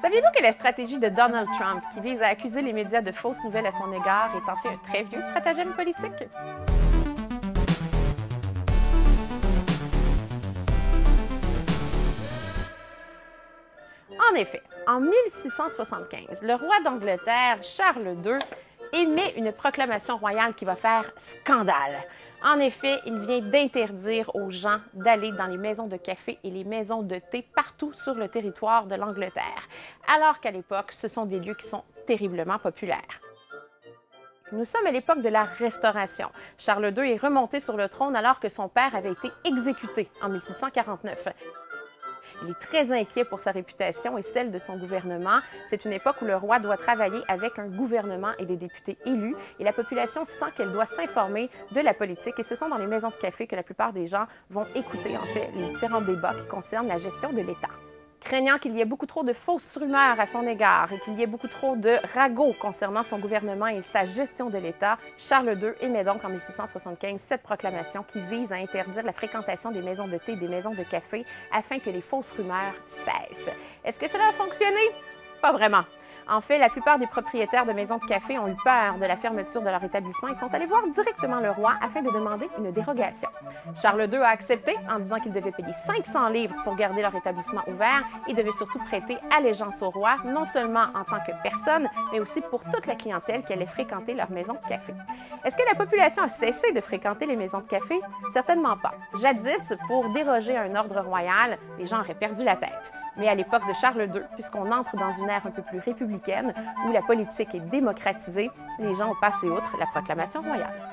Saviez-vous que la stratégie de Donald Trump, qui vise à accuser les médias de fausses nouvelles à son égard, est en fait un très vieux stratagème politique? En effet, en 1675, le roi d'Angleterre, Charles II, émet une proclamation royale qui va faire scandale. En effet, il vient d'interdire aux gens d'aller dans les maisons de café et les maisons de thé partout sur le territoire de l'Angleterre, alors qu'à l'époque, ce sont des lieux qui sont terriblement populaires. Nous sommes à l'époque de la Restauration. Charles II est remonté sur le trône alors que son père avait été exécuté en 1649. Il est très inquiet pour sa réputation et celle de son gouvernement. C'est une époque où le roi doit travailler avec un gouvernement et des députés élus et la population sent qu'elle doit s'informer de la politique et ce sont dans les maisons de café que la plupart des gens vont écouter en fait les différents débats qui concernent la gestion de l'État. Craignant qu'il y ait beaucoup trop de fausses rumeurs à son égard et qu'il y ait beaucoup trop de ragots concernant son gouvernement et sa gestion de l'État, Charles II émet donc en 1675 cette proclamation qui vise à interdire la fréquentation des maisons de thé et des maisons de café afin que les fausses rumeurs cessent. Est-ce que cela a fonctionné? Pas vraiment. En fait, la plupart des propriétaires de maisons de café ont eu peur de la fermeture de leur établissement et sont allés voir directement le roi afin de demander une dérogation. Charles II a accepté en disant qu'il devait payer 500 livres pour garder leur établissement ouvert et devait surtout prêter allégeance au roi, non seulement en tant que personne, mais aussi pour toute la clientèle qui allait fréquenter leur maison de café. Est-ce que la population a cessé de fréquenter les maisons de café? Certainement pas. Jadis, pour déroger à un ordre royal, les gens auraient perdu la tête. Mais à l'époque de Charles II, puisqu'on entre dans une ère un peu plus républicaine, où la politique est démocratisée, les gens ont passé outre la proclamation royale.